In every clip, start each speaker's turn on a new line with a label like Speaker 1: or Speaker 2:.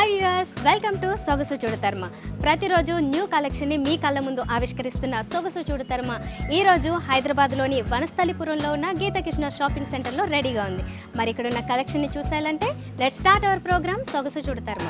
Speaker 1: Hi US welcome to సొగసు చూడతర్మ ప్రతిరోజు new కలెక్షన్ని మీ కళ్ళ ముందు ఆవిష్కరిస్తున్న సొగసు చూడతర్మ ఈరోజు హైదరాబాద్లోని వనస్థలిపురంలో ఉన్న గీతకృష్ణ షాపింగ్ సెంటర్లో రెడీగా ఉంది. మరి ఇక్కడ ఉన్న కలెక్షన్ని చూసేయాలంటే లెట్ స్టార్ట్ అవర్ ప్రోగ్రామ్ సొగసు చూడతర్మ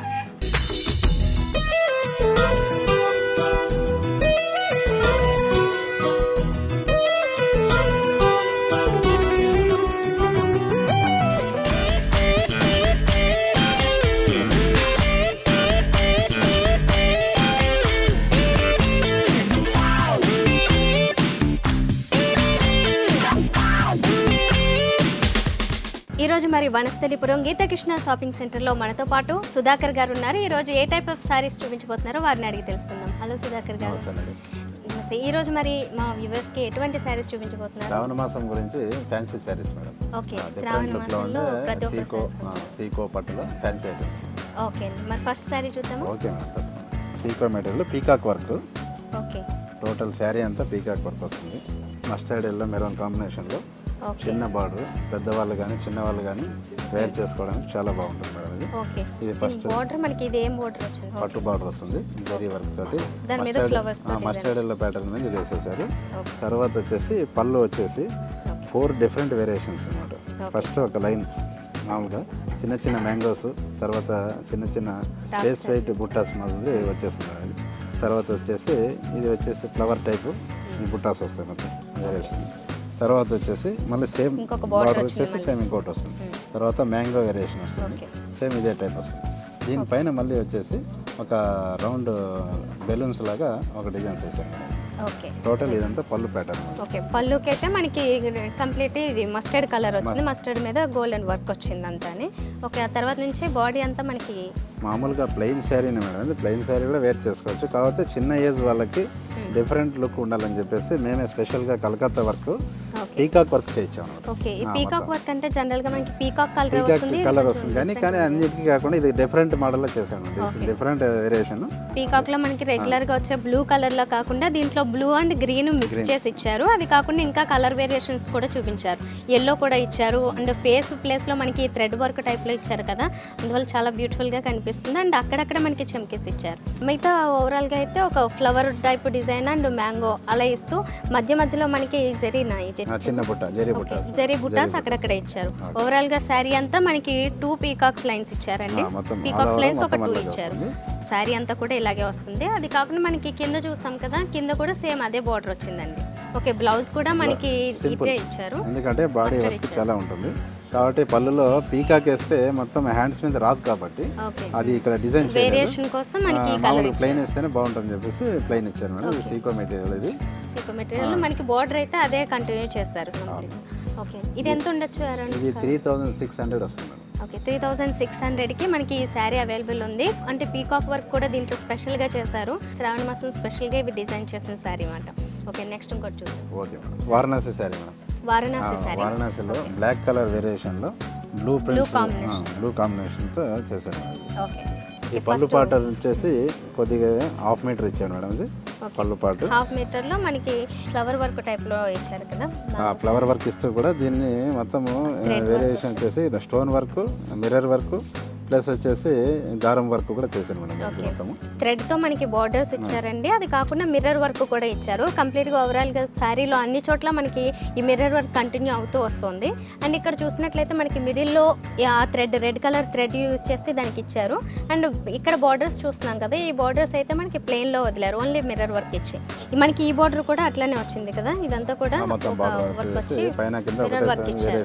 Speaker 1: ఈ రోజు మరి వనస్థలిపురం గీతకృష్ణ షాపింగ్ సెంటర్లో మనతో పాటు సుధాకర్ గారు ఉన్నారు. ఈ రోజు ఏ టైప్ ఆఫ్ సారీస్ చూపించబోతున్నారో వారిని అడిగి తెలుసుకుందాం. హలో సుధాకర్ గారు. నమస్తే ఈ రోజు మరి మా వ్యూవర్స్కి ఎటువంటి సారీస్ చూపించబోతున్నారు?
Speaker 2: శ్రావణ మాసం గురించి fancy saris madam.
Speaker 1: Okay. Shravana మాసంలో ప్రతి ఒక్కరు
Speaker 2: సీకో పట్టులో ఫ్యాన్సీ ఐటమ్స్.
Speaker 1: ఓకే మరి ఫస్ట్ సారీ చూద్దాము.
Speaker 2: Okay madam. Seeko material peacock work.
Speaker 1: Okay.
Speaker 2: Total sari అంతా పీకాక్ వర్క్ వస్తుంది. మస్టర్డ్ ఎల్లో మెరూన్ కాంబినేషన్లో. చిన్న బార్డర్ పెద్దవాళ్ళు కానీ చిన్నవాళ్ళు కానీ వేర్ చేసుకోవడానికి చాలా బాగుంటుంది మేడం ఇది. ఇది ఫస్ట్
Speaker 1: బోర్డర్ మనకి ఇది ఏం బోర్డర్ వచ్చింది?
Speaker 2: పట్టు బార్డర్ వస్తుంది జరీ వర్క్ తోటి.
Speaker 1: దాని మీద తోటి
Speaker 2: మస్టర్డ్ ఎల్లో ప్యాటర్న్ మీద ఇది వేసేసారు. తర్వాత వచ్చేసి పళ్ళు వచ్చేసి ఫోర్ డిఫరెంట్ వేరియేషన్స్ అనమాట ఫస్ట్ ఒక లైన్ మామూలుగా చిన్న చిన్న మ్యాంగోస్ తర్వాత చిన్న చిన్న స్పేస్ వైట్ బుట్టాస్ మాదిరి వచ్చేస్తుంది అది తర్వాత వచ్చేసి ఇది వచ్చేసి ఫ్లవర్ టైప్ బుట్టాస్ వస్తాయి మొత్తం వేరియేషన్ తర్వాత వచ్చేసి మళ్ళీ సేమ్
Speaker 1: ఇంకొక
Speaker 2: బార్డర్ వచ్చేసి సేమ్ ఇంకోటి వస్తుంది. తర్వాత మ్యాంగో వేరియేషన్ వస్తుంది. సేమ్ ఇదే టైప్ వస్తుంది. దీనిపైన మళ్ళీ వచ్చేసి ఒక రౌండ్ బెలూన్స్ లాగా ఒక డిజైన్స్
Speaker 1: ఓకే
Speaker 2: టోటల్ ఇదంతా పళ్ళు ప్యాటర్న్
Speaker 1: ఓకే పళ్ళుకి అయితే మనకి కంప్లీట్ ఇది మస్టర్డ్ కలర్ వచ్చింది. మస్టర్డ్ మీద గోల్డెన్ వర్క్ వచ్చింది అంతాని. ఓకే ఆ తర్వాత నుంచి బాడీ అంతా మనకి
Speaker 2: మామూలుగా ప్లెయిన్ శారీనే మేడం. ఇది ప్లెయిన్ శారీ కూడా వేర్ చేసుకోవచ్చు. కాకపోతే చిన్న ఏజ్ వాళ్ళకి డిఫరెంట్ లుక్ ఉండాలని చెప్పేసి మేమే స్పెషల్గా కలకత్తా వర్క్ పీకాక్ వర్క్ చేయించాం అన్నమాట.
Speaker 1: ఓకే ఈ పీకాక్ వర్క్ అంటే జనరల్గా మనకి పీకాక్ కలర్ వస్తుంది
Speaker 2: కలర్ వస్తుంది. కానీ కానీ అన్నిటికీ కాకుండా ఇది డిఫరెంట్ మోడల్లో చేశాను. Different variation.
Speaker 1: పీకాక్లో మనకి రెగ్యులర్గా వచ్చే బ్లూ కలర్లో కాకుండా దీంట్లో బ్లూ అండ్ గ్రీన్ మిక్స్ చేసి ఇచ్చారు. అది కాకుండా ఇంకా కలర్ వేరియేషన్స్ కూడా చూపించారు. ఎల్లో కూడా ఇచ్చారు. అండ్ ఫేస్ ప్లేస్లో మనకి థ్రెడ్ వర్క్ టైప్లో ఇచ్చారు కదా అందువల్ల చాలా బ్యూటిఫుల్గా కనిపిస్తుంది. అండ్ అక్కడక్కడ మనకి చెమ్కేసి ఇచ్చారు. మిగతా ఓవరాల్గా అయితే ఒక flower type design and mango అలా ఇస్తూ మధ్య మధ్యలో మనకి జరీనా
Speaker 2: జరీ బుట్ట.
Speaker 1: జరీ బుటాస్ అక్కడక్కడ ఇచ్చారు. ఓవరాల్గా శారీ అంతా మనకి టూ పీకాక్స్ లైన్స్ ఇచ్చారండి. పీకాక్స్ లైన్స్ ఒక టూ ఇచ్చారు. శారీ అంతా కూడా ఇలాగే వస్తుంది. అది కాకుండా మనకి కింద చూసాం కదా కింద కూడా సేమ్ అదే బార్డర్ వచ్చిందండి. ఓకే బ్లౌజ్ కూడా మనకి ఇదే ఇచ్చారు.
Speaker 2: ఎందుకంటే బాడీ వర్క్ చాలా ఉంటుంది. కాబట్టి పళ్ళులో పీకాక్ వేస్తే మొత్తం హ్యాండ్స్ మీద రాదు కాబట్టి అది ఇక్కడ డిజైన్
Speaker 1: వేరియేషన్ కోసం మనకి కలర్
Speaker 2: ప్లెయిన్ వేస్తేనే బాగుంటుంది చెప్పేసి ప్లెయిన్ ఇచ్చారు మేడం. ఇది సీకో మెటీరియల్ ఇది.
Speaker 1: సీకో మెటీరియల్ మనకి బార్డర్ అయితే అదే కంటిన్యూ చేస్తారు ఓకే. ఇది ఎంత ఉండొచ్చు
Speaker 2: ఇది త్రీ థౌజండ్ సిక్స్ హండ్రెడ్ వస్తుంది madam.
Speaker 1: Okay three thousand six హండ్రెడ్కి మనకి ఈ శారీ అవైలబుల్ ఉంది. అంటే పీకాక్ వర్క్ కూడా దీంట్లో స్పెషల్గా చేశారు. శ్రావణ మాసం స్పెషల్గా ఇవి డిజైన్ చేసిన శారీ అన్నమాట. ఓకే నెక్స్ట్ ఇంకోటి చూద్దాం.
Speaker 2: Okay Varanasi sari madam.
Speaker 1: Varanasi sari.
Speaker 2: వారణాసిలో బ్లాక్ కలర్ వేరియేషన్లో బ్లూ ప్రింట్స్ బ్లూ కాంబినేషన్తో చేశారు.
Speaker 1: ఓకే.
Speaker 2: ఈ పళ్ళు పాట వచ్చేసి కొద్దిగా హాఫ్ మీటర్ ఇచ్చాడు మేడం ఇది పళ్ళు పాటు.
Speaker 1: హాఫ్ మీటర్లో మనకి ఫ్లవర్ వర్క్ టైప్లో ఇచ్చారు కదా
Speaker 2: ఆ ఫ్లవర్ వర్క్ ఇస్తూ కూడా దీన్ని మొత్తము వేరియేషన్ వచ్చేసి stone work mirror work plus వచ్చేసి దారం వర్క్ కూడా చేశాను మేడం మొత్తము.
Speaker 1: థ్రెడ్తో మనకి బార్డర్స్ ఇచ్చారండి. అది కాకుండా మిర్రర్ వర్క్ కూడా ఇచ్చారు. కంప్లీట్గా ఓవరాల్గా శారీలో అన్ని చోట్ల మనకి ఈ మిర్రర్ వర్క్ కంటిన్యూ అవుతూ వస్తుంది. అండ్ ఇక్కడ చూసినట్లయితే మనకి మిడిల్లో ఆ thread red colour thread use చేసి దానికి ఇచ్చారు. అండ్ ఇక్కడ బార్డర్స్ చూస్తున్నాం కదా ఈ బార్డర్స్ అయితే మనకి ప్లెయిన్లో వదిలారు. ఓన్లీ మిర్రర్ వర్క్ ఇచ్చి. మనకి ఈ బార్డర్ కూడా అట్లానే వచ్చింది కదా ఇదంతా కూడా వర్క్
Speaker 2: వచ్చేసి
Speaker 1: వచ్చి
Speaker 2: పైన కింద
Speaker 1: మిర్రర్ వర్క్ ఇచ్చారు.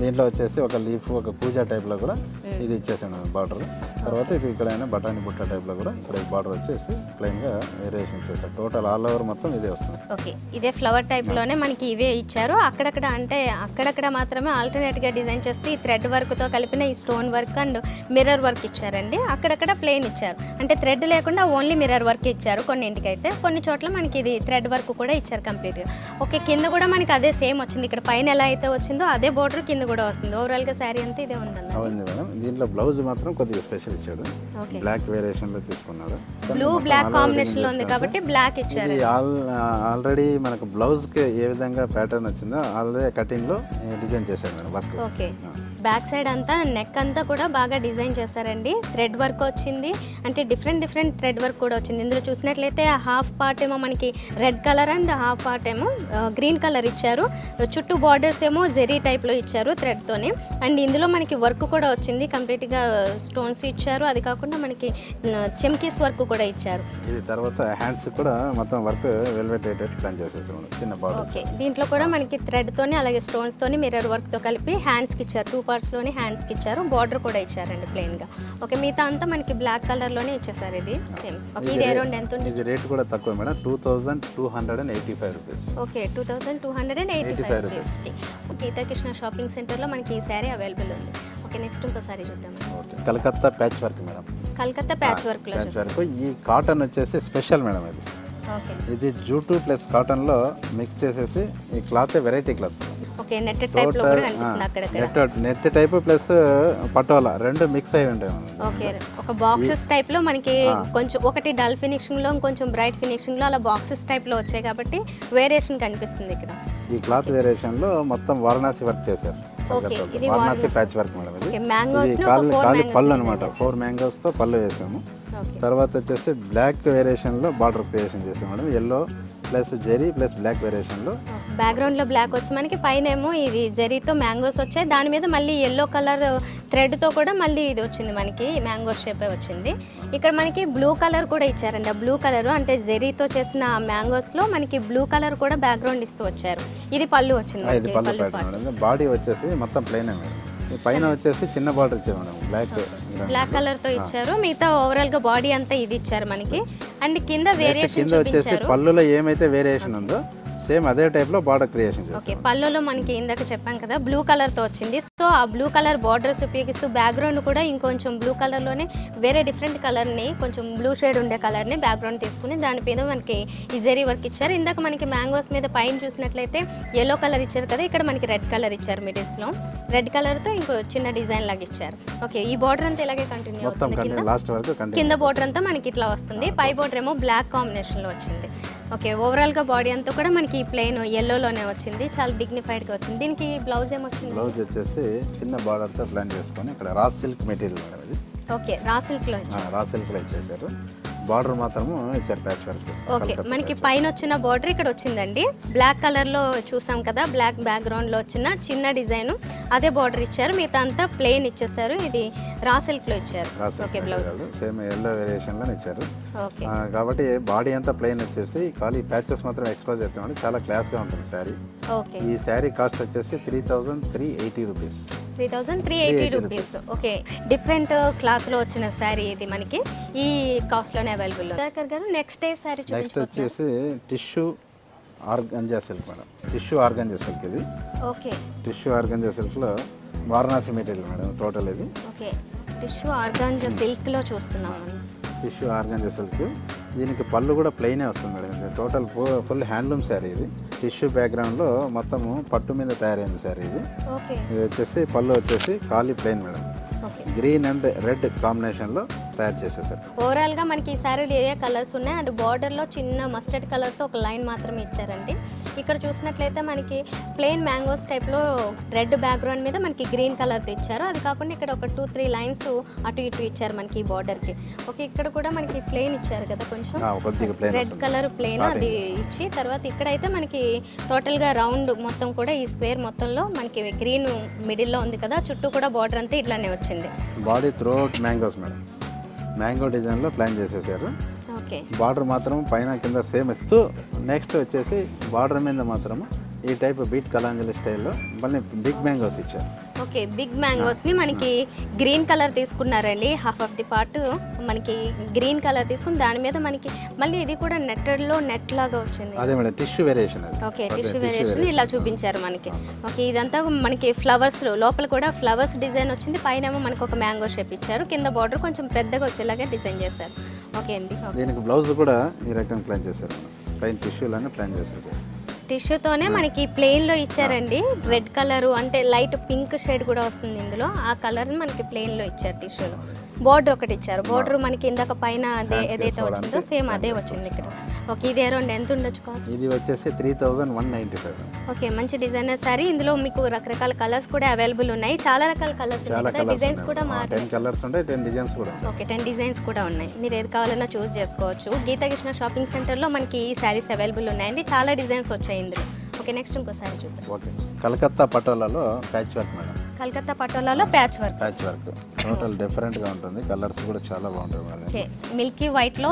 Speaker 2: దీంట్లో వచ్చేసి ఒక లీఫ్ ఒక పూజా టైప్లో కూడా ఇది ఇచ్చేసాను బార్డర్. తర్వాత ఇది ఇక్కడ బఠానీ బుట్ట టైప్లో కూడా ఇక్కడ బార్డర్ వచ్చేసి ప్లెయిన్గా వేరియేషన్ చేశారు. టోటల్ ఆల్ ఓవర్ మొత్తం ఇదే వస్తుంది.
Speaker 1: ఓకే ఇదే ఫ్లవర్ టైప్లోనే మనకి ఇవే ఇచ్చారు. అక్కడక్కడ అంటే అక్కడక్కడ మాత్రమే ఆల్టర్నేట్గా డిజైన్ చేస్తే ఈ థ్రెడ్ వర్క్తో కలిపిన ఈ stone work and mirror work ఇచ్చారండి. అక్కడక్కడ ప్లెయిన్ ఇచ్చారు. అంటే థ్రెడ్ లేకుండా ఓన్లీ మిర్రర్ వర్క్ ఇచ్చారు కొన్నింటికి అయితే కొన్ని చోట్ల మనకి ఇది థ్రెడ్ వర్క్ కూడా ఇచ్చారు కంప్లీట్గా. ఓకే కింద కూడా మనకి అదే సేమ్ వచ్చింది. ఇక్కడ పైన ఎలా అయితే వచ్చిందో అదే బోర్డర్ కింద కూడా వస్తుంది. ఓవరాల్గా శారీ అంతా ఇదే
Speaker 2: అవును మేడం. దీంట్లో బ్లౌజ్ మాత్రం కొద్దిగా స్పెషల్ ఇచ్చాడు. బ్లాక్ వేరియేషన్లో తీసుకున్నాడు.
Speaker 1: బ్లూ బ్లాక్ కాంబినేషన్లో ఉంది కాబట్టి బ్లాక్ ఇచ్చారు.
Speaker 2: ఇది ఆల్ ఆల్రెడీ మనకు బ్లౌజ్కి ఏ విధంగా ప్యాటర్న్ వచ్చిందో ఆల్రెడీ కటింగ్లో డిజైన్ చేశాడు madam work.
Speaker 1: Okay. Back side అంతా నెక్ అంతా కూడా బాగా డిజైన్ చేశారండి. థ్రెడ్ వర్క్ వచ్చింది. అంటే డిఫరెంట్ డిఫరెంట్ థ్రెడ్ వర్క్ కూడా వచ్చింది. ఇందులో చూసినట్లయితే హాఫ్ పార్ట్ ఏమో మనకి red colour and half part ఏమో గ్రీన్ కలర్ ఇచ్చారు. చుట్టూ బార్డర్స్ ఏమో జెరీ టైప్లో ఇచ్చారు థ్రెడ్తోనే. అండ్ ఇందులో మనకి వర్క్ కూడా వచ్చింది. కంప్లీట్గా స్టోన్స్ ఇచ్చారు. అది కాకుండా మనకి చెమ్కీస్ వర్క్ కూడా ఇచ్చారు.
Speaker 2: ఇది తర్వాత హ్యాండ్స్ కూడా మొత్తం వర్క్ వెల్వెట్ అయ్యేటట్టు ప్లాన్ చేసేసాం మేడం చిన్న బార్డర్
Speaker 1: ఓకే. దీంట్లో కూడా మనకి థ్రెడ్ తోని అలాగే స్టోన్స్ తోని మిర్రర్ వర్క్తో కలిపి హ్యాండ్స్కి ఇచ్చారు. టూ పార్ట్స్లోనే హ్యాండ్స్కి ఇచ్చారు. బార్డర్ కూడా ఇచ్చారండి ప్లెయిన్గా. ఓకే మిగతా అంతా మనకి బ్లాక్ కలర్లోనే ఇచ్చేసారు ఇది. సేమ్ ఓకే ఇది అరౌండ్ ఎంత ఉంది
Speaker 2: ఇది రేట్ కూడా తక్కువ madam. Two thousand two hundred and eighty five rupees
Speaker 1: okay two thousand two hundred and eighty
Speaker 2: 85
Speaker 1: five. రూపీస్కి గీతాకృష్ణ షాపింగ్ సెంటర్లో మనకి ఈ శారీ అవైలబుల్ ఉంది. ఓకే నెక్స్ట్ ఇంకోసారి చూద్దాం.
Speaker 2: Calcutta patch work madam.
Speaker 1: Calcutta patch
Speaker 2: work ఈ కాటన్ వచ్చేసి స్పెషల్ మేడం ఇది.
Speaker 1: ఓకే
Speaker 2: ఇది జూటు ప్లస్ కాటన్లో మిక్స్ చేసేసి ఈ cloth variety cloth net type plus patola రెండు మిక్స్ అయి ఉంటాయి
Speaker 1: ఒక బాక్సెస్ టైప్లో మనకి కొంచెం ఒకటి డల్ ఫినిషింగ్లో కొంచెం బ్రైట్ ఫినిషింగ్లో అలా బాక్సెస్ టైప్లో వచ్చాయి కాబట్టి వేరియేషన్ కనిపిస్తుంది ఇక్కడ.
Speaker 2: ఈ క్లాత్ వేరియేషన్లో మొత్తం వారణాసి వర్క్ చేశారు. వారణాసి ప్యాచ్ వర్క్ మేడం ఇది. పళ్ళు అనమాట. ఫోర్ మ్యాంగోస్తో పళ్ళు వేసాము. తర్వాత వచ్చేసి బ్లాక్ వేరియేషన్లో బార్డర్ క్రియేషన్ చేసాం madam. Yellow plus zari plus black
Speaker 1: వేరియేషన్లో. బ్యాక్గ్రౌండ్లో బ్లాక్ వచ్చి మనకి పైన ఏమో ఇది జరీతో మ్యాంగోస్ వచ్చాయి. దాని మీద మళ్ళీ ఎల్లో కలర్ థ్రెడ్తో కూడా మళ్ళీ ఇది వచ్చింది మనకి మ్యాంగో షేప్ వచ్చింది. ఇక్కడ మనకి బ్లూ కలర్ కూడా ఇచ్చారండి. ఆ బ్లూ కలర్ అంటే జరీతో చేసిన మ్యాంగోస్లో మనకి బ్లూ కలర్ కూడా బ్యాక్గ్రౌండ్ ఇస్తూ వచ్చారు. ఇది పళ్ళు వచ్చింది
Speaker 2: పళ్ళు బాడీ వచ్చేసి మొత్తం ప్లెయిన్ పైన వచ్చేసి చిన్న బార్డర్ ఇచ్చాం మేడం బ్లాక్
Speaker 1: బ్లాక్ కలర్తో ఇచ్చారు. మిగతా ఓవరాల్గా బాడీ అంతా ఇది ఇచ్చారు మనకి. అండ్ కింద వేరియేషన్
Speaker 2: కింద వచ్చేసి
Speaker 1: చూపించారు.
Speaker 2: పళ్ళులో ఏమైతే వేరియేషన్ ఉందో సేమ్ అదే టైప్లో బార్డర్ క్రియేషన్
Speaker 1: ఓకే పళ్ళులో మనకి ఇందాక చెప్పాం కదా బ్లూ కలర్తో వచ్చింది. సో ఆ బ్లూ కలర్ బార్డర్స్ ఉపయోగిస్తూ బ్యాక్గ్రౌండ్ కూడా ఇంకొంచెం బ్లూ కలర్లోనే వేరే డిఫరెంట్ కలర్ని కొంచెం బ్లూ షేడ్ ఉండే కలర్ని బ్యాక్గ్రౌండ్ తీసుకుని దాని మీద మనకి ఈ జరీ వర్క్ ఇచ్చారు. ఇందాక మనకి మ్యాంగోస్ మీద పైన చూసినట్లయితే ఎల్లో కలర్ ఇచ్చారు కదా ఇక్కడ మనకి రెడ్ కలర్ ఇచ్చారు మిడిల్స్లో. రెడ్ కలర్తో ఇంకో చిన్న డిజైన్ లాగా ఇచ్చారు. ఓకే ఈ బార్డర్ అంతా ఇలాగే కంటిన్యూ అవుతుంది.
Speaker 2: లాస్ట్ వరకు కంటిన్యూ
Speaker 1: కింద బోర్డర్ అంతా మనకి ఇట్లా వస్తుంది. పై బోర్డర్ ఏమో బ్లాక్ కాంబినేషన్లో వచ్చింది. ఓకే ఓవరాల్గా బాడీ అంతా కూడా మనకి ప్లెయిన్ ఎల్లోలోనే వచ్చింది. చాలా డిగ్నిఫైడ్గా వచ్చింది. దీనికి బ్లౌజ్ ఏమొచ్చింది
Speaker 2: బ్లౌజ్ వచ్చేసి చిన్న బార్డర్తో ప్లాన్ చేసుకొని ఇక్కడ రా సిల్క్ మెటీరియల్ మేడం ఇది.
Speaker 1: ఓకే రా సిల్క్లో
Speaker 2: ఆ, రా సిల్క్లో ఇచ్చేసారు బార్డర్ మాత్రము ఇచ్చారు ప్యాచ్ వర్క్.
Speaker 1: ఓకే మనకి పైన వచ్చిన బార్డర్ ఇక్కడ వచ్చిందండి. బ్లాక్ కలర్లో చూసాం కదా బ్లాక్ బ్యాక్గ్రౌండ్లో వచ్చిన చిన్న డిజైన్. అదే బార్డర్ ఇచ్చారు మిగతా అంతా ప్లెయిన్ ఇచ్చేసారు. ఇది రా సిల్క్లో ఇచ్చారు. ఓకే బ్లౌజ్
Speaker 2: సేమ్ ఎల్లో వేరియేషన్లో ఇచ్చారు.
Speaker 1: ఓకే
Speaker 2: కాబట్టి బాడీ అంతా ప్లెయిన్ వచ్చేసి ఖాళీ ప్యాచెస్ మాత్రం ఎక్స్పోజ్ అవుతున్నాడు చాలా క్లాస్గా ఉంటుంది శారీ
Speaker 1: ఓకే
Speaker 2: ఈ శారీ కాస్ట్ వచ్చేసి three thousand three eighty rupees
Speaker 1: three thousand three eighty rupees okay different క్లాత్లో వచ్చిన శారీ ఇది మనకి. ఈ కాస్ట్లోనే available Sudhakar garu next day sari
Speaker 2: next వచ్చేసి tissue organza silk madam. Tissue organza silk ఇది.
Speaker 1: ఓకే.
Speaker 2: టిష్యూ ఆర్గంజా సిల్క్లో వారణాసి మెటీరియల్ మేడం టోటల్ ఇది.
Speaker 1: Okay. Tissue organza సిల్క్లో చూస్తున్నాం
Speaker 2: టిష్యూ ఆర్గంజా సిల్క్. దీనికి పళ్ళు కూడా ప్లెయినే వస్తుంది మేడం. ఇది టోటల్ ఫుల్ హ్యాండ్లూమ్ శారీ ఇది. టిష్యూ బ్యాక్గ్రౌండ్లో మొత్తము పట్టు మీద తయారైంది శారీ ఇది.
Speaker 1: ఓకే.
Speaker 2: ఇది వచ్చేసి పళ్ళు వచ్చేసి ఖాళీ plain madam.
Speaker 1: Okay.
Speaker 2: Green and red కాంబినేషన్లో తయారు చేసేసారు.
Speaker 1: ఓవరాల్గా మనకి ఈ శారీలో ఏ కలర్స్ ఉన్నాయి? అండ్ బార్డర్లో చిన్న మస్టర్డ్ కలర్తో ఒక లైన్ మాత్రమే ఇచ్చారండి. ఇక్కడ చూసినట్లయితే మనకి ప్లెయిన్ మ్యాంగోస్ టైప్లో రెడ్ బ్యాక్గ్రౌండ్ మీద మనకి గ్రీన్ కలర్తో ఇచ్చారు. అది కాకుండా ఇక్కడ ఒక టూ త్రీ లైన్స్ అటు ఇటు ఇచ్చారు మనకి ఈ బార్డర్కి. ఓకే ఇక్కడ కూడా మనకి ప్లెయిన్ ఇచ్చారు కదా కొంచెం? రెడ్ కలర్ ప్లెయిన్ అది ఇచ్చి తర్వాత ఇక్కడైతే మనకి టోటల్గా రౌండ్ మొత్తం కూడా ఈ స్క్వేర్ మొత్తంలో మనకి గ్రీన్ మిడిల్లో ఉంది కదా. చుట్టూ కూడా బార్డర్ అంతా ఇట్లానే వచ్చింది.
Speaker 2: Body through mangoes madam mango డిజైన్లో ప్లాన్ చేసేసారు. బార్డర్ మాత్రం పైన కింద సేమ్ ఇస్తూ నెక్స్ట్ వచ్చేసి బార్డర్ మీద మాత్రం ఈ టైప్ బీట్ కలాంజలి స్టైల్లో మళ్ళీ బిగ్ మ్యాంగోస్ ఇచ్చారు.
Speaker 1: ఓకే బిగ్ మ్యాంగోస్ని మనకి గ్రీన్ కలర్ తీసుకున్నారండి హాఫ్ ఆఫ్ ది పార్ట్ మనకి గ్రీన్ కలర్ తీసుకుని దాని మీద మనకి మళ్ళీ ఇది కూడా నెట్టెడ్లో నెట్ లాగా వచ్చింది.
Speaker 2: అదే మేడం టిష్యూ వేరియేషన్ అది.
Speaker 1: ఓకే టిష్యూ వేరియేషన్ ఇలా చూపించారు మనకి. ఓకే ఇదంతా మనకి ఫ్లవర్స్ లోపల కూడా ఫ్లవర్స్ డిజైన్ వచ్చింది పైన ఏమో మనకి ఒక మ్యాంగో షేప్ ఇచ్చారు కింద బార్డర్ కొంచెం పెద్దగా వచ్చేలాగా డిజైన్ చేశారు. ఓకే అండి
Speaker 2: దీనికి బ్లౌజ్ కూడా ఈ రకంగా ప్లాన్ చేశారు ప్లైన్ టిష్యూలోనే ప్లాన్ చేసేసారు
Speaker 1: టిష్యూతోనే మనకి ప్లెయిన్లో ఇచ్చారండి. రెడ్ కలర్ అంటే లైట్ పింక్ షేడ్ కూడా వస్తుంది ఇందులో. ఆ కలర్ని మనకి ప్లెయిన్లో ఇచ్చారు టిష్యూలో. బోర్డర్ ఒకటి ఇచ్చారు. బోర్డర్ మనకి ఇందాక పైన అదే ఏదైతే వచ్చిందో సేమ్ అదే వచ్చింది ఇక్కడ. ఓకే ఇది అరౌండ్ ఎంత ఉండొచ్చు కాస్ట్?
Speaker 2: ఇది వచ్చేసి three thousand one ninety five.
Speaker 1: Okay మంచి డిజైనర్ సారీ. ఇందులో మీకు రకరకాల కలర్స్ కూడా అవైలబుల్ ఉన్నాయి. చాలా రకాల కలర్స్ ఉన్నాయి. డిజైన్స్ కూడా
Speaker 2: టెన్ కలర్స్ ఉంటాయి టెన్ డిజైన్స్ కూడా
Speaker 1: ఓకే టెన్ డిజైన్స్ కూడా ఉన్నాయి. మీరు ఏది కావాలన్నా చూస్ చేసుకోవచ్చు. గీతాకృష్ణ షాపింగ్ సెంటర్లో మనకి ఈ శారీస్ అవైలబుల్ ఉన్నాయండి. చాలా డిజైన్స్ వచ్చాయి ఇందులో. ఓకే నెక్స్ట్ ఇంకోసారి చూద్దాం.
Speaker 2: ఓకే. కలకత్తా పటోలాలో patch work madam.
Speaker 1: Calcutta పటోలాలో patch work.
Speaker 2: Patch work. Total డిఫరెంట్గా ఉంటుంది. కలర్స్ కూడా చాలా బాగుంటాయి
Speaker 1: మిల్కీ వైట్లో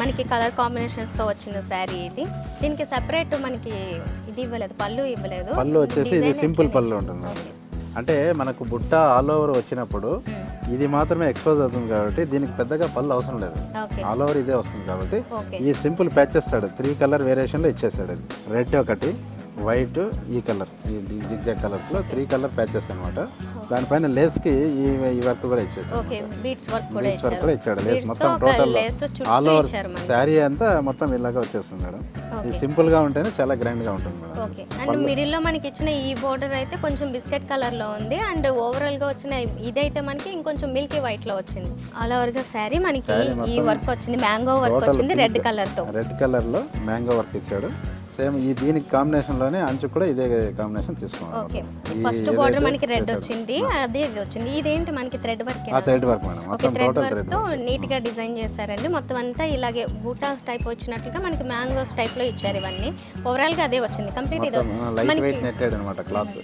Speaker 1: మనకి కలర్ కాంబినేషన్స్తో వచ్చిన శారీ ఇది. దీనికి సెపరేట్ మనకి ఇది ఇవ్వలేదు పళ్ళు ఇవ్వలేదు.
Speaker 2: పళ్ళు వచ్చేసి ఇది సింపుల్ పళ్ళు ఉంటుంది అంటే మనకు బుట్ట ఆల్ ఓవర్ వచ్చినప్పుడు ఇది మాత్రమే ఎక్స్పోజ్ అవుతుంది కాబట్టి దీనికి పెద్దగా పళ్ళు అవసరం లేదు. ఆల్ ఓవర్ ఇదే వస్తుంది కాబట్టి ఈ సింపుల్ ప్యాచ్ ఇస్తాడు త్రీ కలర్ వేరియేషన్లో ఇచ్చేస్తాడు ఇది. రెడ్ ఒకటి వైట్ ఈ కలర్ ఈ జిగ్జాగ్ కలర్స్లో త్రీ కలర్ ప్యాచెస్ అనమాట దానిపైన లేస్కి ఈ ఈ వర్క్ కూడా ఇచ్చేసాడు
Speaker 1: బీట్స్ వర్క్ కూడా
Speaker 2: ఇచ్చాడు. లేస్ మొత్తం టోటల్ ఆల్ ఓవర్. శారీ అంతా మొత్తం ఇలాగా వచ్చేస్తుంది మేడం. ఇది. సింపుల్గా ఉంటేనే చాలా గ్రాండ్గా ఉంటుంది మేడం.
Speaker 1: అండ్ మిడిల్లో మనకి ఇచ్చిన ఈ బోర్డర్ అయితే కొంచెం బిస్కెట్ కలర్లో ఉంది. అండ్ ఓవరాల్గా వచ్చిన ఇదైతే మనకి ఇంకొంచెం మిల్కీ వైట్లో వచ్చింది. ఆల్ ఓవర్గా శారీ మనకి ఈ వర్క్ వచ్చింది. మ్యాంగో వర్క్ వచ్చింది. రెడ్ కలర్తో
Speaker 2: రెడ్ కలర్లో మ్యాంగో వర్క్ ఇచ్చాడు. సేమ్ ఈ దీనికి కాంబినేషన్లోనే అంచు కూడా ఇదే కాంబినేషన్ తీసుకున్నాం. ఈ
Speaker 1: ఫస్ట్ బోర్డర్ మనకి రెడ్. వచ్చింది అదే వచ్చింది. ఇదేంటి మనకి థ్రెడ్ వర్క్
Speaker 2: ఆ థ్రెడ్ వర్క్ మేడం. మొత్తం
Speaker 1: థ్రెడ్ వర్క్తో నీట్గా డిజైన్ చేశారండి. మొత్తం అంతా ఇలాగే బూటాస్ టైప్ వచ్చినట్లుగా మనకి మ్యాంగోస్ టైప్లో ఇచ్చారు ఇవన్నీ. ఓవరాల్గా అదే వచ్చింది. కంప్లీట్ ఇది.
Speaker 2: లైట్ వెయిట్ నెట్టెడ్ అనమాట క్లాత్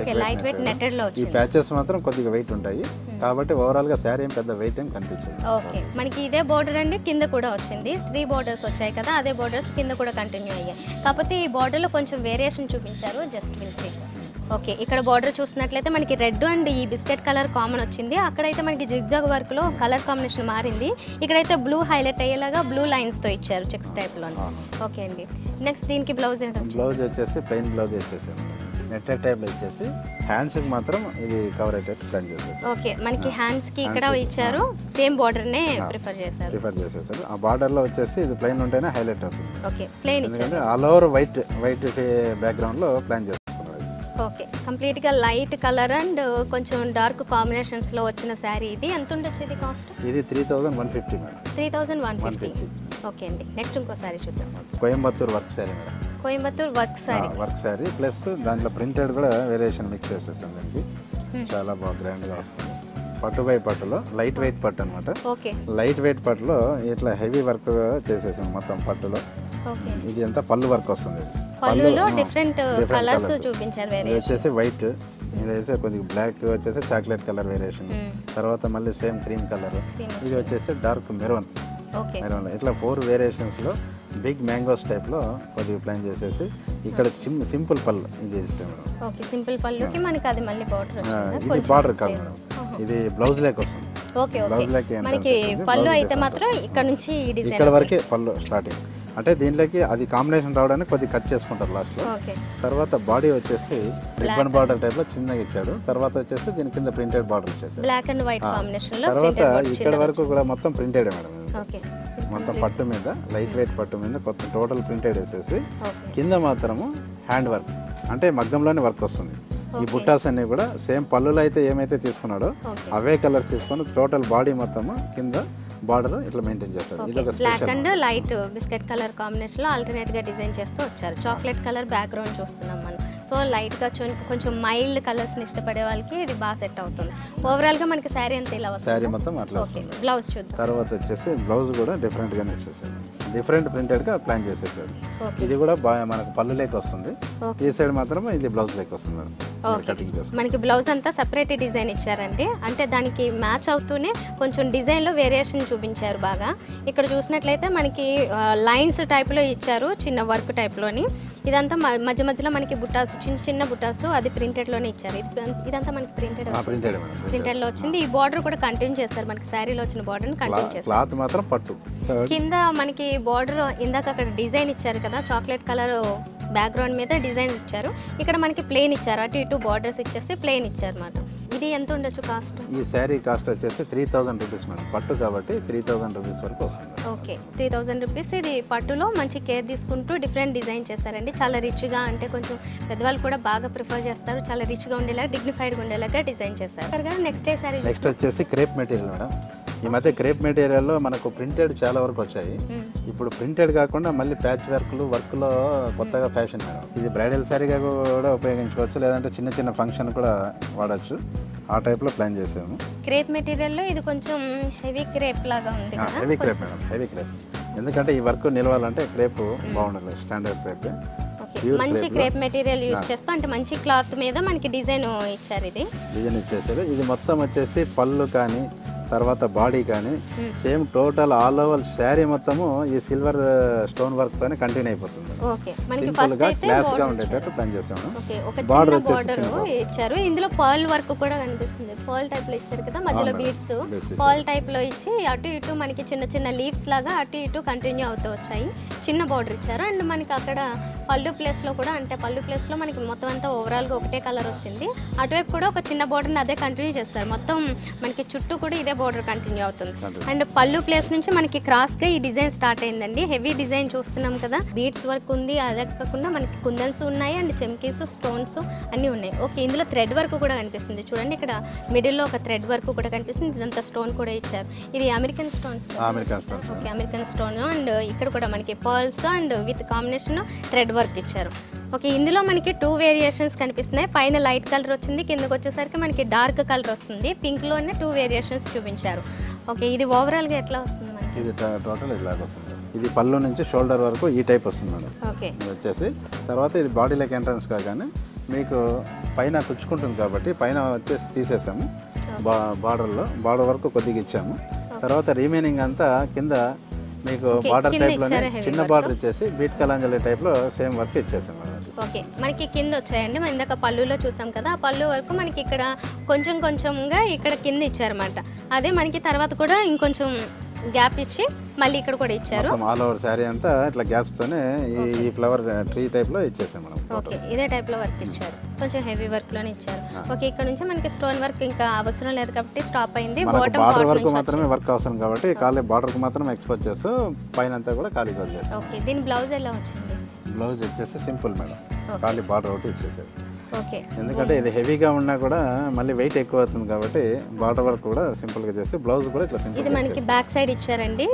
Speaker 1: ఓకే లైట్ వెయిట్ నెట్టెడ్లో
Speaker 2: ఈ
Speaker 1: వచ్చింది.
Speaker 2: ప్యాచెస్ మాత్రం కొద్దిగా వెయిట్ ఉంటాయి. కాబట్టి ఓవరాల్గా శారీ ఏం పెద్ద వెయిట్ ఏం కనిపించదు.
Speaker 1: ఓకే మనకి ఇదే బోర్డర్ అండి కింద కూడా వచ్చింది. త్రీ బోర్డర్స్ వచ్చాయి కదా అదే బోర్డర్స్ కింద కూడా కంటిన్యూ అయ్యాయి. కాకపోతే ఈ border లో కొంచెం వేరియేషన్ చూపించారు జస్ట్ విల్ సీ ఓకే ఇక్కడ బార్డర్ చూసినట్లయితే మనకి రెడ్ అండ్ ఈ బిస్కెట్ కలర్ కామన్ వచ్చింది. అక్కడైతే మనకి జిగ్జాగ్ వర్క్లో కలర్ కాంబినేషన్ మారింది. ఇక్కడైతే బ్లూ హైలైట్ అయ్యేలాగా బ్లూ లైన్స్తో ఇచ్చారు చెక్స్ టైప్లో ఓకే అండి. నెక్స్ట్ దీనికి బ్లౌజ్
Speaker 2: బ్లౌజ్ వచ్చేసి ప్లెయిన్ బ్లౌజ్ వచ్చేసి నెట్టెడ్ టైప్లో ఇచ్చేసి హ్యాండ్స్కి మాత్రం ఇది కవర్ అయ్యేటట్టు ప్లాన్ చేసేసి
Speaker 1: ఓకే మనకి హ్యాండ్స్కి ఇక్కడ ఇచ్చారు సేమ్ బార్డర్నే ప్రిఫర్ చేశారు.
Speaker 2: ప్రిఫర్ చేసేసారు. ఆ బార్డర్లో వచ్చేసి ఇది ప్లెయిన్ ఉంటేనే హైలైట్ అవుతుంది.
Speaker 1: ఓకే ప్లేన్ ఇచ్చారు.
Speaker 2: ఆల్ ఓవర్ వైట్ వైట్ బ్యాక్గ్రౌండ్లో ప్లాన్ చేసుకున్నారు ఇది.
Speaker 1: ఓకే. కంప్లీట్గా లైట్ కలర్ అండ్ కొంచెం డార్క్ కాంబినేషన్స్లో వచ్చిన శారీ ఇది. ఎంత ఉండొచ్చు ఇది కాస్ట్?
Speaker 2: ఇది three thousand one fifty madam.
Speaker 1: Three thousand one fifty. Okay అండి. నెక్స్ట్ ఇంకో శారీ చూద్దాం.
Speaker 2: Coimbatore work sari madam.
Speaker 1: Coimbatore work sari.
Speaker 2: Work sari. Plus దాంట్లో ప్రింటెడ్ కూడా వేరియేషన్ మిక్స్ చేసేసాం దానికి. చాలా బాగా గ్రాండ్గా వస్తుంది. పట్టు బై పట్టులో లైట్ వెయిట్ పట్టు అనమాట
Speaker 1: ఓకే.
Speaker 2: లైట్ వెయిట్ పట్టులో ఇట్లా హెవీ వర్క్ చేసేసాం మొత్తం పట్టులో. ఇది అంతా పళ్ళు వర్క్ వస్తుంది.
Speaker 1: పళ్ళులో డిఫరెంట్ కలర్స్. చూపించారు
Speaker 2: ఇది
Speaker 1: వేరే
Speaker 2: వచ్చేసి వైట్ ఇది అయితే కొద్దిగా బ్లాక్ వచ్చేసి చాక్లెట్ కలర్ వేరియేషన్ తర్వాత మళ్ళీ సేమ్ క్రీమ్ కలర్ ఇది వచ్చేసి డార్క్ మెరూన్ మెరూన్ ఇట్లా ఫోర్ వేరియేషన్స్లో బిగ్ మ్యాంగోస్ టైప్లో కొద్దిగా ప్లాన్ చేసేసి ఇక్కడ సింపుల్ పళ్ళు ఇది
Speaker 1: ఓకే సింపుల్ పళ్ళుకి మనకి అది మళ్ళీ బార్డర్ వచ్చింది?
Speaker 2: ఇది బార్డర్ కాదు మేడం ఇది బ్లౌజ్ లేక వస్తుంది.
Speaker 1: ఓకే ఓకే మనకి పళ్ళు అయితే మాత్రం ఇక్కడ నుంచి ఈ
Speaker 2: ఇక్కడ వరకే పళ్ళు స్టార్టింగ్ అంటే దీంట్లోకి అది కాంబినేషన్ రావడానికి కొద్దిగా కట్ చేసుకుంటారు లాస్ట్లో తర్వాత బాడీ వచ్చేసి రిబ్బన్ బార్డర్ టైప్లో చిన్నగా ఇచ్చాడు. తర్వాత వచ్చేసి దీని కింద ప్రింటెడ్ బార్డర్ వచ్చేసి
Speaker 1: బ్లాక్ అండ్ వైట్ కాంబినేషన్లో
Speaker 2: తర్వాత ఇక్కడ వరకు కూడా మొత్తం ప్రింటెడ్ మేడం మొత్తం పట్టు మీద లైట్ వెయిట్ పట్టు మీద కొత్త టోటల్ ప్రింటెడ్ వేసేసి కింద మాత్రము హ్యాండ్ వర్క్ అంటే మగ్గంలోనే వర్క్ వస్తుంది. ఈ బుట్టాస్ అన్ని కూడా సేమ్ పళ్ళులో అయితే ఏమైతే తీసుకున్నాడో అవే కలర్స్ తీసుకొని టోటల్ బాడీ మొత్తము కింద బార్డర్ ఇట్లా మెయింటైన్ చేస్తాడు ఇది ఒక
Speaker 1: black and light biscuit colour కాంబినేషన్లో ఆల్టర్నేట్గా డిజైన్ చేస్తూ వచ్చారు. చాక్లెట్ కలర్ బ్యాక్గ్రౌండ్ చూస్తున్నాం మనం. సో లైట్గా చొన్- కొంచెం మైల్డ్ కలర్స్ని ఇష్టపడే వాళ్ళకి ఇది బాగా సెట్ అవుతుంది. ఓవరాల్గా మనకి శారీ అంతా ఇలా
Speaker 2: శారీ మొత్తం అట్లా
Speaker 1: బ్లౌజ్ చూద్దాం.
Speaker 2: తర్వాత వచ్చేసి బ్లౌజ్ కూడా డిఫరెంట్ గానే వచ్చేసాడు డిఫరెంట్ ప్రింటెడ్గా ప్లాన్ చేసేసాడు
Speaker 1: ఓకే.
Speaker 2: ఇది కూడా బాగా మనకు పళ్ళు లేక వస్తుంది. ఈ సైడ్ మాత్రం ఇది బ్లౌజ్ లేక వస్తుంది
Speaker 1: మనకి బ్లౌజ్ అంతా సపరేట్ డిజైన్ ఇచ్చారండి. అంటే దానికి మ్యాచ్ అవుతూనే కొంచెం డిజైన్లో వేరియేషన్ చూపించారు బాగా. ఇక్కడ చూసినట్లయితే మనకి లైన్స్ టైప్లో ఇచ్చారు చిన్న వర్క్ టైప్లోని. ఇదంతా మధ్య మధ్యలో మనకి బుట్టాస్ చిన్న చిన్న బుట్టాస్ అది ప్రింటెడ్లోనే ఇచ్చారు. ఇది ఇదంతా మనకి ప్రింటెడ్
Speaker 2: ప్రింటెడ్
Speaker 1: ప్రింటెడ్లో వచ్చింది. ఈ బార్డర్ కూడా కంటిన్యూ చేస్తారు. మనకి శారీలో వచ్చిన బార్డర్ని కంటిన్యూ చేస్తారు.
Speaker 2: మాత్రం పట్టు.
Speaker 1: కింద మనకి బార్డర్ ఇందాక అక్కడ డిజైన్ ఇచ్చారు కదా చాక్లెట్ కలర్ బ్యాక్గ్రౌండ్ మీద డిజైన్ ఇచ్చారు. ఇక్కడ మనకి ప్లేన్ ఇచ్చారు. అటు ఇటు బార్డర్స్ ఇచ్చేసి ప్లేన్ ఇచ్చారు అన్నమాట. ఇది ఎంత ఉండొచ్చు కాస్ట్
Speaker 2: ఈ శారీ కాస్ట్ వచ్చేసి త్రీ థౌజండ్ రూపీస్ మేడం. పట్టు కాబట్టి త్రీ థౌజండ్ రూపీస్ వరకు వస్తుంది.
Speaker 1: ఓకే. త్రీ థౌజండ్ రూపీస్ ఇది పట్టులో మంచి కేర్ తీసుకుంటూ డిఫరెంట్ డిజైన్ చేశారండి చాలా రిచ్గా అంటే కొంచెం పెద్దవాళ్ళు కూడా బాగా ప్రిఫర్ చేస్తారు. చాలా రిచ్గా ఉండేలాగా డిగ్నిఫైడ్గా ఉండేలాగా డిజైన్ చేశారు నెక్స్ట్ డే సారీ
Speaker 2: నెక్స్ట్ వచ్చేసి క్రేప్ మెటీరియల్ మేడం. ఈ మధ్య క్రేప్ మెటీరియల్లో మనకు ప్రింటెడ్ చాలా వరకు వచ్చాయి. ఇప్పుడు ప్రింటెడ్ కాకుండా మళ్ళీ ప్యాచ్ వర్క్లు వర్క్లో కొత్తగా ఫ్యాషన్ ఇది బ్రైడల్ శారీగా కూడా ఉపయోగించుకోవచ్చు. లేదంటే చిన్న చిన్న ఫంక్షన్ కూడా వాడచ్చు. ఆ టైప్లో ప్లాన్ చేసాము.
Speaker 1: క్రేప్ మెటీరియల్లో ఇది కొంచెం హెవీ క్రేప్ లాగా ఉంది కదా.
Speaker 2: Heavy crepe madam heavy crepe. ఎందుకంటే ఈ వర్క్ నిలవాలంటే క్రేప్ బాగుండాలి స్టాండర్డ్ క్రేప్.
Speaker 1: మంచి
Speaker 2: లో-
Speaker 1: క్రేప్ మెటీరియల్ యూస్ చేస్తూ అంటే మంచి క్లాత్ మీద మనకి డిజైన్ ఇచ్చారు ఇది.
Speaker 2: డిజైన్ ఇచ్చేసారు. ఇది మొత్తం వచ్చేసి పళ్ళు కానీ తర్వాత బాడీ కానీ same total all over sari మొత్తము ఈ సిల్వర్ స్టోన్ వర్క్ తోనే కంటిన్యూ అయిపోతుంది.
Speaker 1: ఓకే. మనకి
Speaker 2: సింపుల్ ఫస్ట్గా
Speaker 1: క్లాస్గా
Speaker 2: ఉండేటట్టు ప్లాన్ చేసాము వచ్చేసి
Speaker 1: బార్డర్
Speaker 2: border.
Speaker 1: ఇచ్చారు. ఇందులో పర్ల్ వర్క్ కూడా కనిపిస్తుంది. పర్ల్ టైప్లో ఇచ్చారు కదా మధ్యలో బీడ్స్. పర్ల్ టైప్లో ఇచ్చి అటు ఇటు మనకి చిన్న చిన్న లీవ్స్ లాగా అటు ఇటు కంటిన్యూ అవుతూ వచ్చాయి. చిన్న బార్డర్ ఇచ్చారు. అండ్ మనకి అక్కడ పళ్ళు ప్లేస్లో కూడా అంటే పళ్ళు ప్లేస్లో మనకి మొత్తం అంతా ఓవరాల్గా ఒకటే కలర్ వచ్చింది. అటువైపు కూడా ఒక చిన్న బార్డర్ అదే కంటిన్యూ చేస్తారు. మొత్తం మనకి చుట్టూ కూడా ఇదే బార్డర్ కంటిన్యూ అవుతుంది. అండ్ పళ్ళు ప్లేస్ నుంచి మనకి క్రాస్గా ఈ డిజైన్ స్టార్ట్ అయిందండి. హెవీ డిజైన్ చూస్తున్నాం కదా. బీడ్స్ వర్క్ ఉంది అదే కాకుండా మనకి కుందన్స్ ఉన్నాయి అండ్ చెమ్కీస్ స్టోన్స్ అన్నీ ఉన్నాయి. ఓకే ఇందులో థ్రెడ్ వర్క్ కూడా కనిపిస్తుంది. చూడండి ఇక్కడ మిడిల్లో ఒక థ్రెడ్ వర్క్ కూడా కనిపిస్తుంది. ఇదంతా స్టోన్ కూడా ఇచ్చారు. ఇది American stones
Speaker 2: American stones
Speaker 1: okay American stone and ఇక్కడ కూడా మనకి pearls and with combination thread work ఇచ్చారు. ఓకే ఇందులో మనకి టూ వేరియేషన్స్ కనిపిస్తున్నాయి. పైన లైట్ కలర్ వచ్చింది కిందకి వచ్చేసరికి మనకి డార్క్ కలర్ వస్తుంది. పింక్లోనే టూ వేరియేషన్స్ చూపించారు. ఓకే ఇది ఓవరాల్గా ఎట్లా వస్తుంది మనకి?
Speaker 2: ఇది టోటల్ ఇలాగ వస్తుంది. ఇది పళ్ళు నుంచి షోల్డర్ వరకు ఈ టైప్ వస్తుంది మేడం.
Speaker 1: ఓకే.
Speaker 2: ఇది వచ్చేసి తర్వాత ఇది బాడీలోకి ఎంట్రన్స్ కాగానే మీకు పైన కుచ్చుకుంటుంది కాబట్టి పైన వచ్చేసి తీసేసాము. బా బార్డర్లో బార్డర్ వరకు కొద్దిగా ఇచ్చాము. తర్వాత రిమైనింగ్ అంతా కింద మీకు బార్డర్
Speaker 1: ఇచ్చారా heavy
Speaker 2: చిన్న? బార్డర్ ఇచ్చేసి బీట్ కలాంజలి టైప్లో సేమ్ వర్క్ ఇచ్చేసాం
Speaker 1: ఓకే మనకి కింద వచ్చాయండి. మనం ఇందాక పళ్ళులో చూసాం కదా ఆ పళ్ళు వరకు మనకి ఇక్కడ కొంచెం కొంచెంగా ఇక్కడ కింద ఇచ్చారన్నమాట. అదే మనకి తర్వాత కూడా ఇంకొంచెం గ్యాప్ ఇచ్చి మళ్ళీ ఇక్కడ కూడా ఇచ్చారు.
Speaker 2: ఆల్ ఓవర్ శారీ అంతా ఇట్లా గ్యాప్స్ తోనే ఈ ఫ్లవర్ ట్రీ టైప్లో ఇచ్చేసాం మనం
Speaker 1: ఓకే ఇదే టైప్లో వర్క్ ఇచ్చారు. కొంచెం హెవీ వర్క్లోనే ఇచ్చారు. ఓకే ఇక్కడ నుంచి మనకి స్టోన్ వర్క్ ఇంకా అవసరం లేదు కాబట్టి స్టాప్ అయింది. బాటమ్
Speaker 2: బార్డర్ వరకు మాత్రమే వర్క్ అవసరం కాబట్టి ఖాళీ బార్డర్కి మాత్రం ఎక్స్పోర్ట్ చేస్తూ పైన అంతా కూడా ఖాళీ వదిలేసాం
Speaker 1: ఓకే దీని బ్లౌజ్ ఎలా వచ్చింది?
Speaker 2: బ్లౌజ్ వచ్చేసి సింపుల్ మేడం ఖాళీ బార్డర్ ఒకటి ఇచ్చేసారు. ఎందుకంటే ఇది హెవీగా ఉన్నా కూడా మళ్ళీ వెయిట్ ఎక్కువ అవుతుంది కాబట్టి బార్డర్ వర్క్ కూడా సింపుల్గా చేసి బ్లౌజ్ కూడా ఇట్లా
Speaker 1: ఇది
Speaker 2: సింపుల్
Speaker 1: మనకి బ్యాక్ సైడ్ ఇచ్చారండి.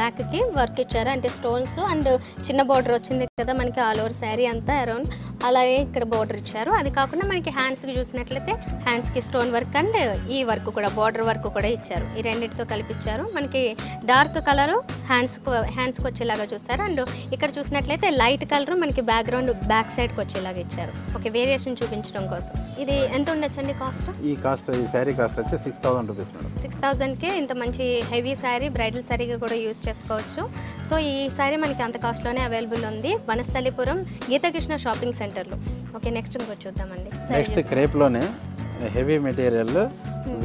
Speaker 1: బ్యాక్కి వర్క్ ఇచ్చారు. అంటే స్టోన్స్ అండ్ చిన్న బార్డర్ వచ్చింది కదా మనకి ఆల్ ఓవర్ శారీ అంతా అరౌండ్. అలాగే ఇక్కడ బార్డర్ ఇచ్చారు. అది కాకుండా మనకి హ్యాండ్స్కి చూసినట్లయితే హ్యాండ్స్కి స్టోన్ వర్క్ అండ్ ఈ వర్క్ కూడా బార్డర్ వర్క్ కూడా ఇచ్చారు. ఈ రెండింటితో కల్పించారు మనకి డార్క్ కలర్ హ్యాండ్స్ హ్యాండ్స్కి వచ్చేలాగా చూస్తారు అండ్ ఇక్కడ చూసినట్లయితే లైట్ కలర్ మనకి బ్యాక్గ్రౌండ్ బ్యాక్ సైడ్కి వచ్చేలాగా ఇచ్చారు. ఓకే వేరియేషన్ చూపించడం కోసం. ఇది ఎంత ఉండొచ్చండి కాస్ట్?
Speaker 2: ఈ కాస్ట్ ఈ శారీ కాస్ట్ వచ్చి six thousand rupees madam.
Speaker 1: Six థౌజండ్కి ఇంత మంచి హెవీ శారీ బ్రైడల్ శారీగా కూడా యూస్ చేసుకోవచ్చు. సో ఈ శారీ మనకి అంత కాస్ట్లోనే అవైలబుల్ ఉంది. వనస్థలిపురం గీతకృష్ణ షాపింగ్ సెంటర్లో. ఓకే నెక్స్ట్ ఇంకోటి చూద్దామండి.
Speaker 2: Next క్రేప్లోనే heavy material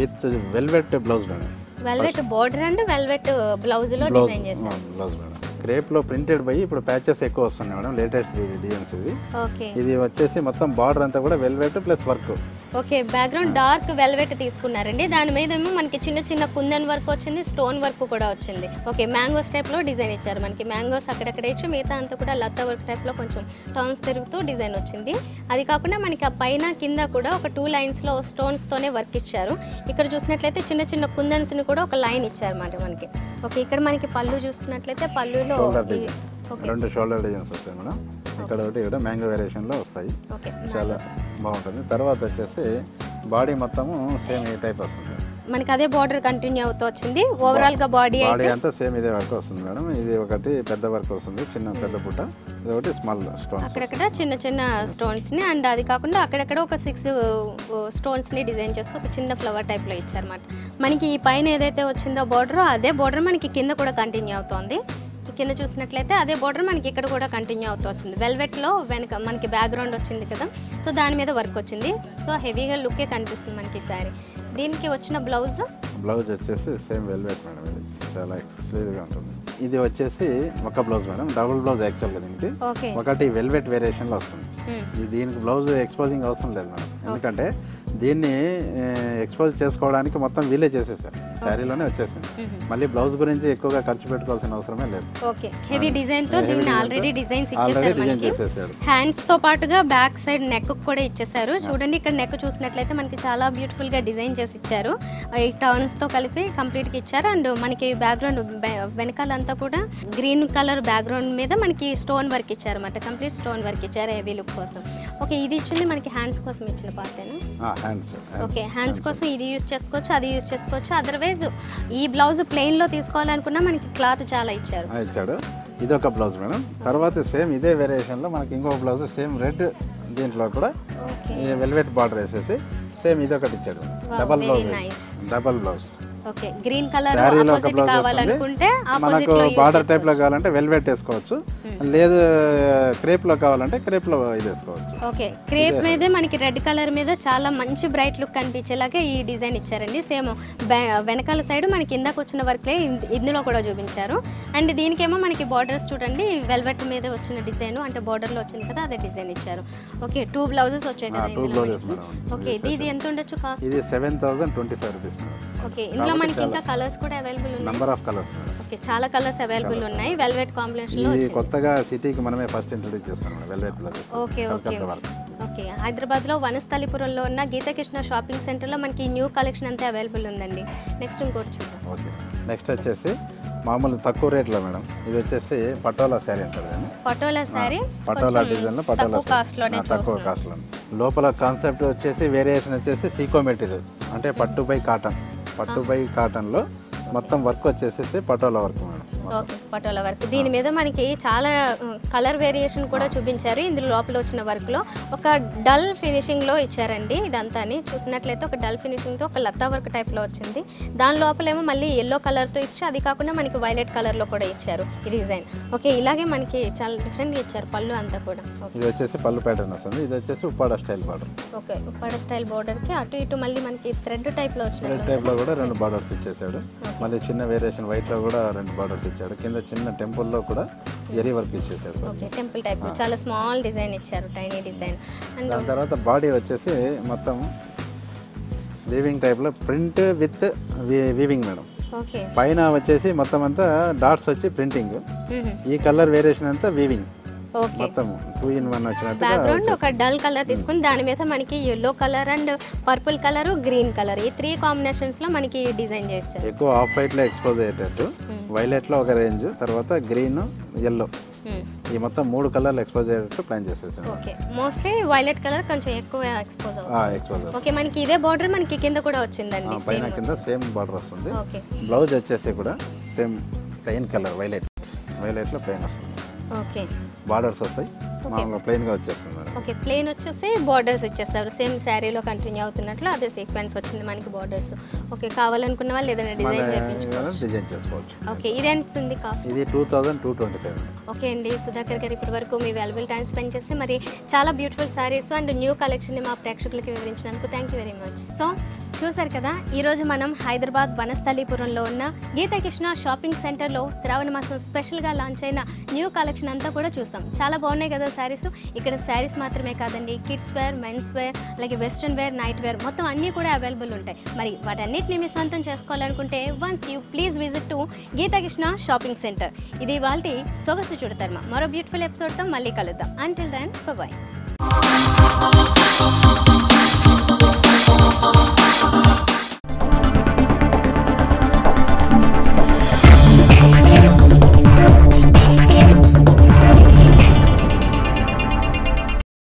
Speaker 2: with velvet blouse madam.
Speaker 1: Velvet border and velvet బ్లౌజ్లో
Speaker 2: బ్లౌజ్.
Speaker 1: డిజైన్ చేశారు.
Speaker 2: Blouse madam. క్రేప్లో ప్రింటెడ్ పోయి ఇప్పుడు ప్యాచెస్ ఎక్కువ వస్తున్నాయి మేడం లేటెస్ట్ డిజైన్స్ ఇవి.
Speaker 1: ఓకే
Speaker 2: ఇది వచ్చేసి మొత్తం బార్డర్ అంతా కూడా velvet plus work
Speaker 1: okay background dark velvet తీసుకున్నారండి. దాని మీద ఏమో మనకి చిన్న చిన్న కుందన్ వర్క్ వచ్చింది స్టోన్ వర్క్ కూడా వచ్చింది. ఓకే మ్యాంగోస్ టైప్లో డిజైన్ ఇచ్చారు. మనకి మ్యాంగోస్ అక్కడక్కడ ఇచ్చి మిగతా అంతా కూడా లత్త వర్క్ టైప్లో కొంచెం టర్న్స్ తిరుగుతూ డిజైన్ వచ్చింది. అది కాకుండా మనకి ఆ పైన కింద కూడా ఒక టూ లైన్స్లో స్టోన్స్తోనే వర్క్ ఇచ్చారు. ఇక్కడ చూసినట్లయితే చిన్న చిన్న కుందన్స్ని కూడా ఒక లైన్ ఇచ్చారు అన్నమాట మనకి. ఓకే ఇక్కడ మనకి పళ్ళు చూస్తున్నట్లయితే పళ్ళులో
Speaker 2: షోల్డర్
Speaker 1: ఇది-
Speaker 2: డిజైన్
Speaker 1: ఓకే.
Speaker 2: రెండు షోల్డర్ డిజైన్స్ వస్తాయి మేడం. ఇక్కడ ఒకటి ఇక్కడ మ్యాంగో వేరియేషన్లో వస్తాయి చాలా బాగుంటుంది. తర్వాత వచ్చేసి బాడీ మొత్తము సేమ్ ఈ టైప్ వస్తుంది.
Speaker 1: మనకి అదే బార్డర్ కంటిన్యూ అవుతూ వచ్చింది. ఓవరాల్గా బాడీ
Speaker 2: బాడీ అంతా సేమ్ ఇదే వర్క్ వస్తుంది మేడం. ఇది ఒకటి పెద్ద వర్క్ వస్తుంది చిన్న పెద్ద పుట్ట. ఇది ఒకటి స్మాల్ స్టోన్స్
Speaker 1: అక్కడక్కడ చిన్న చిన్న స్టోన్స్ని అండ్ అది కాకుండా అక్కడక్కడ ఒక సిక్స్ స్టోన్స్ని డిజైన్ చేస్తూ ఒక చిన్న ఫ్లవర్ టైప్లో ఇచ్చారన్నమాట. మనకి ఈ పైన ఏదైతే వచ్చిందో బార్డర్ అదే బార్డర్ మనకి కింద కూడా కంటిన్యూ అవుతోంది. కింద చూసినట్లయితే అదే బార్డర్ మనకి ఇక్కడ కూడా కంటిన్యూ అవుతూ వచ్చింది. వెల్వెట్లో వెనక మనకి బ్యాక్గ్రౌండ్ వచ్చింది కదా. సో దాని మీద వర్క్ వచ్చింది. సో హెవీగా లుక్కే కనిపిస్తుంది మనకి ఈ సారీ దీనికి వచ్చిన బ్లౌజ్
Speaker 2: బ్లౌజ్ వచ్చేసి సేమ్ వెల్వెట్ మేడం ఇది చాలా ఎక్స్క్లూజివ్గా ఉంటుంది. ఇది వచ్చేసి ఒక బ్లౌజ్ మేడం డబుల్ బ్లౌజ్ యాక్చువల్గా దీనికి.
Speaker 1: ఓకే
Speaker 2: ఒకటి వెల్వెట్ వేరియేషన్లో వస్తుంది. ఈ దీనికి బ్లౌజ్ ఎక్స్పోజింగ్ అవసరం లేదు మేడం ఎందుకంటే దీన్ని ఎక్స్పోజ్ చేసుకోవడానికి మొత్తం వీలే చేసేసారు శారీలోనే వచ్చేసింది. మళ్ళీ బ్లౌజ్ గురించి ఎక్కువగా ఖర్చు పెట్టుకోవాల్సిన అవసరమే లేదు.
Speaker 1: ఓకే. హెవీ
Speaker 2: డిజైన్తో
Speaker 1: దీన్ని ఆల్రెడీ డిజైన్స్ ఇచ్చేసారు మనకి. హ్యాండ్స్తో పాటుగా బ్యాక్ సైడ్ నెక్ కూడా ఇచ్చేసారు. చూడండి ఇక్కడ నెక్ చూసినట్లయితే మనకి చాలా బ్యూటిఫుల్గా డిజైన్ చేసి ఇచ్చారు. ఈ టర్న్స్తో కలిపి కంప్లీట్గా ఇచ్చారు. అండ్ మనకి బ్యాక్గ్రౌండ్ వెనకాల అంతా కూడా గ్రీన్ కలర్ బ్యాక్గ్రౌండ్ మీద మనకి స్టోన్ వర్క్ ఇచ్చారు అనమాట కంప్లీట్ స్టోన్ వర్క్ ఇచ్చారు హెవీ లుక్ కోసం. ఓకే ఇది ఇచ్చింది మనకి హ్యాండ్స్ కోసం ఇచ్చిన పార్టేనా
Speaker 2: హ్యాండ్స్
Speaker 1: ఓకే హ్యాండ్స్ కోసం ఇది యూస్ చేసుకోవచ్చు అది యూస్ చేసుకోవచ్చు. అదర్వైజ్ ఈ బ్లౌజ్ ప్లెయిన్లో తీసుకోవాలనుకున్నా మనకి క్లాత్ చాలా ఇచ్చారు.
Speaker 2: ఇచ్చాడు. ఇది ఒక బ్లౌజ్ మేడం తర్వాత సేమ్ ఇదే వేరియేషన్లో మనకి ఇంకో బ్లౌజ్ సేమ్ రెడ్ దీంట్లో కూడా వెల్వెట్ బార్డర్ వేసేసి సేమ్ ఇది ఒకటి ఇచ్చాడు double blouse. Double blouse
Speaker 1: okay green colour opposite కావాలనుకుంటే ఆపోజిట్లో
Speaker 2: బార్డర్
Speaker 1: టైప్లో.
Speaker 2: కావాలంటే వెల్వెట్ వేసుకోవచ్చు. లేదు క్రేప్లో కావాలంటే క్రేప్లో ఇది వేసుకోవచ్చు.
Speaker 1: ఓకే క్రేప్ మీద మనకి రెడ్ కలర్ మీద చాలా మంచి బ్రైట్ లుక్ కనిపించేలాగా ఈ డిజైన్ ఇచ్చారండి. సేమ్ వెనకాల సైడ్ మనకి ఇందాక వచ్చిన వర్క్లే ఇందులో కూడా చూపించారు. అండ్ దీనికేమో మనకి బార్డర్స్ చూడండి వెల్వెట్ మీద వచ్చిన డిజైన్ అంటే border లో వచ్చింది కదా అదే డిజైన్ ఇచ్చారు. ఓకే టూ బ్లౌజెస్ వచ్చాయి కదా ఓకే ఇది ఎంత ఉండొచ్చు కాస్ట్
Speaker 2: ఇది seven thousand twenty five rupees
Speaker 1: okay ఇందులో మనకి ఇంకా కలర్స్ కూడా అవైలబుల్ ఉన్నాయి.
Speaker 2: నంబర్ ఆఫ్ కలర్స్
Speaker 1: ఓకే చాలా కలర్స్ అవైలబుల్ ఉన్నాయి. వెల్వెట్ కాంబినేషన్లో
Speaker 2: ఇది కొత్తగా సిటీకి మనమే ఫస్ట్ ఇంట్రొడ్యూస్ చేస్తాం velvet blouses
Speaker 1: okay okay okay హైదరాబాద్లో వనస్థలిపురంలో ఉన్న గీతకృష్ణ షాపింగ్ సెంటర్లో మనకి న్యూ కలెక్షన్ అంతా అవైలబుల్ ఉందండి. నెక్స్ట్ ఇంకోటి చూద్దాం.
Speaker 2: ఓకే నెక్స్ట్ వచ్చేసి మామూలు తక్కువ రేట్లో మేడం. ఇది వచ్చేసి పటోలా శారీ అంటారు
Speaker 1: పటోలా శారీ
Speaker 2: పటోలా డిజైన్లో పటోలా
Speaker 1: తక్కువ
Speaker 2: కాస్ట్లో లోపల కాన్సెప్ట్ వచ్చేసి వేరియేషన్ వచ్చేసి సీకో మెటీరియల్ అంటే పట్టు బై కాటన్ పట్టుపై కాటన్లో మొత్తం వర్క్ వచ్చేసేసి patola work. Madam
Speaker 1: okay patola work. దీని మీద మనకి చాలా కలర్ వేరియేషన్ కూడా చూపించారు. ఇందులో లోపల వచ్చిన వర్క్లో ఒక డల్ ఫినిషింగ్లో ఇచ్చారండి ఇదంతా చూసినట్లయితే ఒక డల్ ఫినిషింగ్తో ఒక లతా వర్క్ టైప్లో వచ్చింది. దాని లోపలేమో మళ్ళీ ఎల్లో కలర్తో ఇచ్చి అది కాకుండా మనకి వైలెట్ కలర్లో కూడా ఇచ్చారు ఈ డిజైన్. ఓకే ఇలాగే మనకి చాలా డిఫరెంట్గా ఇచ్చారు పళ్ళు అంతా కూడా.
Speaker 2: ఇది వచ్చేసి పళ్ళు ప్యాటర్న్ వస్తుంది. ఇది వచ్చేసి Uppada style border
Speaker 1: okay Uppada style బోర్డర్కి అటు ఇటు మళ్ళీ మనకి థ్రెడ్ టైప్లో
Speaker 2: రెడ్
Speaker 1: వచ్చినట్లు
Speaker 2: టైప్లో కూడా రెండు బార్డర్స్ ఇచ్చేసాడు. మళ్ళీ చిన్న వేరియేషన్ వైట్లో కూడా రెండు బార్డర్స్ ఇచ్చాడు. కింద చిన్న టెంపుల్లో కూడా జరీ వర్క్ ఇచ్చేసాడు
Speaker 1: ఓకే టెంపుల్ టైప్ చాలా స్మాల్ డిజైన్ ఇచ్చారు టైనీ డిజైన్ అండ్
Speaker 2: దాని తర్వాత బాడీ వచ్చేసి మొత్తం వీవింగ్ టైప్లో print with weaving madam.
Speaker 1: Okay
Speaker 2: పైన వచ్చేసి మొత్తం అంతా డాట్స్ వచ్చి ప్రింటింగ్ ఈ కలర్ వేరియేషన్ అంతా వీవింగ్ మొత్తం టూ ఇన్ వన్ వచ్చినట్టుగా
Speaker 1: బ్యాక్గ్రౌండ్ ఒక డల్ కలర్ తీసుకుని దాని మీద మనకి yellow colour and purple colour green colour ఈ త్రీ కాంబినేషన్స్లో మనకి డిజైన్ చేస్తారు.
Speaker 2: ఎక్కువ ఆఫ్ వైట్లో ఎక్స్పోజ్ అయ్యేటట్టు. వైలెట్లో ఒక రేంజ్ తర్వాత గ్రీన్ ఎల్లో ఈ మొత్తం మూడు కలర్లు ఎక్స్పోజ్ అయ్యేటట్టు ప్లాన్ చేసేసాను.
Speaker 1: ఓకే మోస్ట్లీ వైలెట్ కలర్ కొంచెం ఎక్కువ ఎక్స్పోజ్ అవుతుంది.
Speaker 2: ఎక్స్పోజ్
Speaker 1: ఓకే మనకి ఇదే బార్డర్ మనకి కింద కూడా వచ్చిందండి
Speaker 2: పైన కింద సేమ్ బార్డర్ వస్తుంది.
Speaker 1: ఓకే
Speaker 2: బ్లౌజ్ వచ్చేసి కూడా సేమ్ ప్లెయిన్ కలర్ వైలెట్ వైలెట్లో ప్లెయిన్ వస్తుంది.
Speaker 1: ఓకే
Speaker 2: బార్డర్స్ వస్తాయి. మామూలుగా ప్లెయిన్గా వచ్చేస్తుంది
Speaker 1: ఓకే ప్లేన్ వచ్చేసి బార్డర్స్ ఇచ్చేస్తారు. సేమ్ శారీలో కంటిన్యూ అవుతున్నట్లు అదే సీక్వెన్స్ వచ్చింది మనకి బార్డర్స్ ఓకే కావాలనుకున్న వాళ్ళు ఏదైనా డిజైన్ చేయించుకోవచ్చు.
Speaker 2: డిజైన్ చేసుకోవచ్చు.
Speaker 1: ఓకే ఇది ఎంత ఉంది కాస్ట్
Speaker 2: ఇది two thousand two twenty five
Speaker 1: okay అండి సుధాకర్ గారు ఇప్పటి వరకు మీ వాల్యుబుల్ టైం స్పెండ్ చేసి మరి చాలా బ్యూటిఫుల్ సారీస్ అండ్ న్యూ కలెక్షన్ని మా ప్రేక్షకులకి వివరించినందుకు thank you very much so చూశారు కదా? ఈరోజు మనం హైదరాబాద్ వనస్థలీపురంలో ఉన్న గీతాకృష్ణ షాపింగ్ సెంటర్లో శ్రావణ మాసం స్పెషల్గా లాంచ్ అయిన న్యూ కలెక్షన్ అంతా కూడా చూసాం. చాలా బాగున్నాయి కదా శారీస్? ఇక్కడ శారీస్ మాత్రమే కాదండి కిడ్స్ వేర్ మెన్స్ వేర్ అలాగే వెస్ట్రన్ వేర్ నైట్ వేర్ మొత్తం అన్నీ కూడా అవైలబుల్ ఉంటాయి. మరి వాటన్నిటిని మీ సొంతం చేసుకోవాలనుకుంటే once you please visit to Geetakrishna shopping centre. ఇది వాళ్ళ సొగసు చూడతారు మరో బ్యూటిఫుల్ ఎపిసోడ్తో మళ్ళీ కలుద్దాం. Until then bye